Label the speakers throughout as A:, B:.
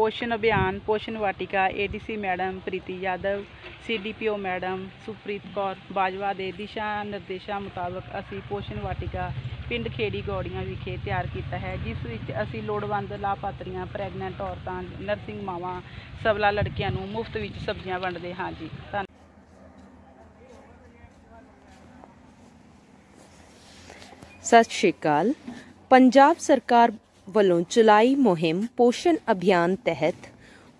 A: Poshan Abhiyan, Poshan Vatika, ADC madam Preeti Yadav, CDPO madam Suprit Kaur, Bajwa ਦੇ ਦਿਸ਼ਾ ਨਿਰਦੇਸ਼ਾਂ ਮੁਤਾਬਕ ਅਸੀਂ ਪੋਸ਼ਣ ਵਾਟਿਕਾ ਪਿੰਡ ਖੇੜੀ ਗੌੜੀਆਂ ਵਿਖੇ ਤਿਆਰ ਕੀਤਾ ਹੈ, ਜਿਸ ਵਿੱਚ ਅਸੀਂ ਲੋੜਵੰਦ ਲਾਭਪਾਤਰੀਆਂ, ਪ੍ਰੈਗਨੈਂਟ ਔਰਤਾਂ, ਨਰਸਿੰਗ ਮਾਵਾਂ ਸਬਲਾ ਲੜਕੀਆਂ ਨੂੰ ਮੁਫਤ ਵਿੱਚ ਸਬਜ਼ੀਆਂ ਵੰਡਦੇ ਹਾਂ ਜੀ। ਧੰਨ
B: ਸਤਿ ਸ਼੍ਰੀ ਅਕਾਲ। ਪੰਜਾਬ ਸਰਕਾਰ ਵੱਲੋਂ ਚਲਾਈ ਮੁਹਿੰਮ ਪੋਸ਼ਣ ਅਭਿਆਨ ਤਹਿਤ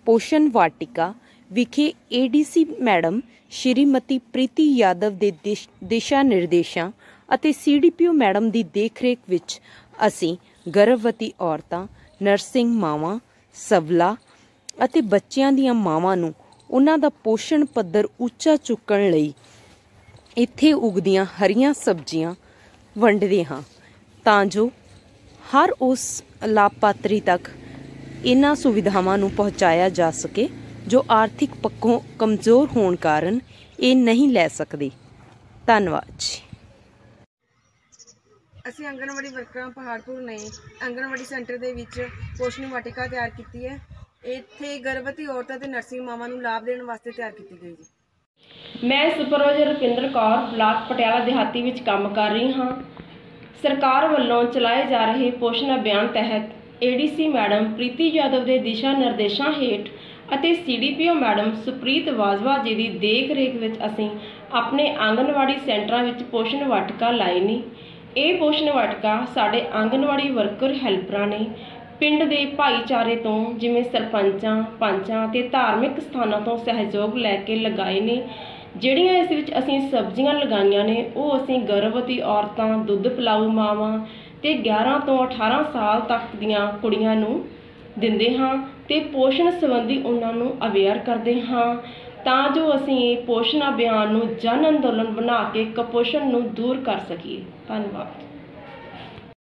B: ਪੋਸ਼ਣ ਵਾਟਿਕਾ ਵਿਖੇ ਏਡੀਸੀ ਮੈਡਮ ਸ਼੍ਰੀਮਤੀ ਪ੍ਰੀਤੀ ਯਾਦਵ ਦੇ ਦਿਸ਼- ਦਿਸ਼ਾ ਨਿਰਦੇਸ਼ਾਂ ਅਤੇ ਸੀਡੀਪੀਓ ਮੈਡਮ ਦੀ ਦੇਖਰੇਖ ਵਿੱਚ ਅਸੀਂ ਗਰਭਵਤੀ ਔਰਤਾਂ, ਨਰਸਿੰਗ ਮਾਵਾਂ ਸਬਲਾ ਅਤੇ ਬੱਚਿਆਂ ਦੀਆਂ ਮਾਵਾਂ ਨੂੰ ਉਹਨਾਂ ਦਾ ਪੋਸ਼ਣ ਪੱਧਰ ਉੱਚਾ ਚੁੱਕਣ ਲਈ ਇੱਥੇ ਉਗਦੀਆਂ ਹਰੀਆਂ ਸਬਜ਼ੀਆਂ ਵੰਡਦੇ ਹਾਂ। ਤਾਂ ਜੋ ਹਰ ਉਸ ਲਾਭਪਾਤਰੀ ਤੱਕ ਇਹਨਾਂ ਸੁਵਿਧਾਵਾਂ ਨੂੰ ਪਹੁੰਚਾਇਆ ਜਾ ਸਕੇ ਜੋ ਆਰਥਿਕ ਪੱਖੋਂ ਕਮਜ਼ੋਰ ਹੋਣ ਕਾਰਨ ਇਹ ਨਹੀਂ ਲੈ ਸਕਦੇ। ਧੰਨਵਾਦ ਜੀ।
C: ਅਸੀਂ ਆਂਗਣਵਾੜੀ ਵਰਕਰਾਂ ਪਹਾੜਪੁਰ ਨੇ ਆਂਗਣਵਾੜੀ ਸੈਂਟਰ ਦੇ ਵਿੱਚ ਪੋਸ਼ਣ ਵਾਟਿਕਾ ਤਿਆਰ ਕੀਤੀ ਹੈ। ਇੱਥੇ ਗਰਭਵਤੀ ਔਰਤਾਂ ਤੇ ਨਰਸਿੰਗ ਮਾਵਾਂ ਨੂੰ ਲਾਭ ਦੇਣ ਵਾਸਤੇ ਤਿਆਰ ਕੀਤੀ ਗਈ ਜੀ।
D: ਮੈਂ ਸੁਪਰਵਾਈਜ਼ਰ ਰੁਪਿੰਦਰ ਕੌਰ ਬਲਾਕ ਪਟਿਆਲਾ ਦਿਹਾਤੀ ਵਿੱਚ ਕੰਮ ਕਰ ਰਹੀ ਹਾਂ। ਸਰਕਾਰ ਵੱਲੋਂ ਚਲਾਏ ਜਾ ਰਹੇ ਪੋਸ਼ਣ ਅਭਿਆਨ ਤਹਿਤ ਏਡੀਸੀ ਮੈਡਮ ਪ੍ਰੀਤੀ ਯਾਦਵ ਦੇ ਦਿਸ਼ਾ ਨਿਰਦੇਸ਼ਾਂ ਹੇਠ ਅਤੇ ਸੀਡੀਪੀਓ ਮੈਡਮ ਸੁਪ੍ਰੀਤ ਵਾਜਵਾ ਜੀ ਦੀ ਦੇਖ ਰੇਖ ਵਿੱਚ ਅਸੀਂ ਆਪਣੇ ਆਂਗਨਵਾੜੀ ਸੈਂਟਰਾਂ ਵਿੱਚ ਪੋਸ਼ਣ ਵਾਟਕਾ ਲਾਏ ਨੇ। ਇਹ ਪੋਸ਼ਣ ਵਾਟਕਾ ਸਾਡੇ ਆਂਗਨਵਾੜੀ ਵਰਕਰ ਹੈਲਪਰਾਂ ਨੇ ਪਿੰਡ ਦੇ ਭਾਈਚਾਰੇ ਤੋਂ ਜਿਵੇਂ ਸਰਪੰਚਾਂ, ਪੰਚਾਂ ਤੇ ਧਾਰਮਿਕ ਸਥਾਨਾਂ ਤੋਂ ਸਹਿਯੋਗ ਲੈ ਕੇ ਲਗਾਏ ਨੇ। ਜਿਹੜੀਆਂ ਇਸ ਵਿੱਚ ਅਸੀਂ ਸਬਜ਼ੀਆਂ ਲਗਾਈਆਂ ਨੇ, ਉਹ ਅਸੀਂ ਗਰਭਵਤੀ ਔਰਤਾਂ, ਦੁੱਧ ਪਿਲਾਊ ਮਾਵਾਂ ਤੇ 11 ਤੋਂ 18 ਸਾਲ ਤੱਕ ਦੀਆਂ ਕੁੜੀਆਂ ਨੂੰ ਦਿੰਦੇ ਹਾਂ ਤੇ ਪੋਸ਼ਣ ਸੰਬੰਧੀ ਉਹਨਾਂ ਨੂੰ ਅਵੇਅਰ ਕਰਦੇ ਹਾਂ ਤਾਂ ਜੋ ਅਸੀਂ ਇਹ ਪੋਸ਼ਣ ਅਭਿਆਨ ਨੂੰ ਜਨ ਅੰਦੋਲਨ ਬਣਾ ਕੇ ਕੁਪੋਸ਼ਣ ਨੂੰ ਦੂਰ ਕਰ ਸਕੀਏ। ਧੰਨਵਾਦ।